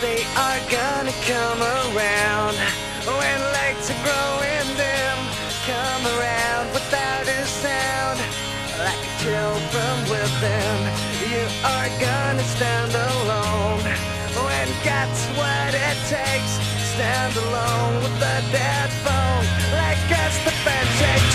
they are gonna come around. When legs are growing dim Come around without a sound. Like a chill from within You are gonna stand alone. When that's what it takes Stand alone with the dead phone, Like a the